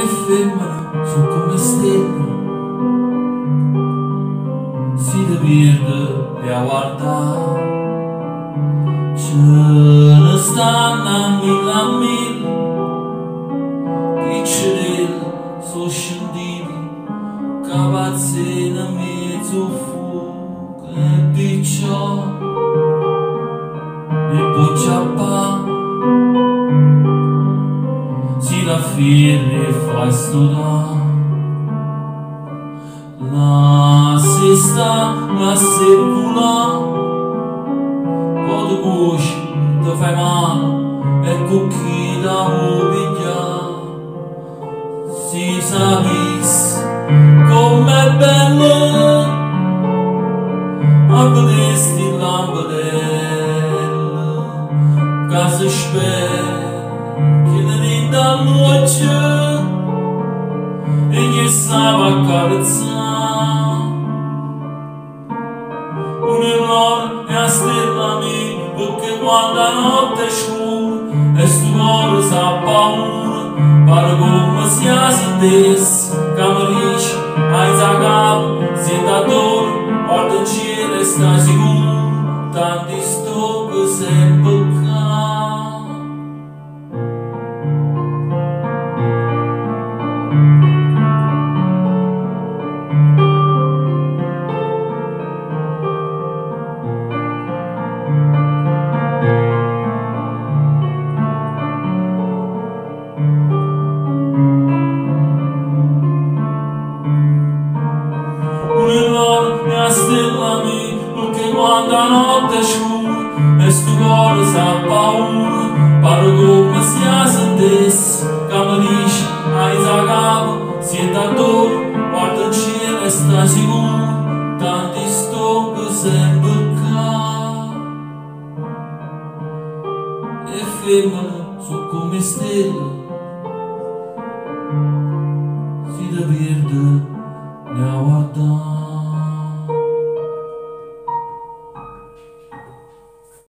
effimero su come stella si de birde de avarta Çığını milan mil Geçiril soşun dibi Kabatsina mi tufuk E piço E poço Si la fine fa studare La sesta, la circula Quando bush te fai mano E cucchi da ubiglia Si sabis com'è bello A vedersi lampadella Casa specchia da noce e gli stava accarezzando un errore e a stellami perché quando la notte è scura e sto cuore sa paura pare come si ha sentisse camarisce ai zagato si è da dor guarda in cielo e sta sicuro tanti sto che sempre stellami perché quando la notte scura e sto cuore sa paura pare come si ha sentisse che mi dice hai capo siete a guarda il cielo e sta sicuro tanti sto sempre ca e femmine sono come stelle si ne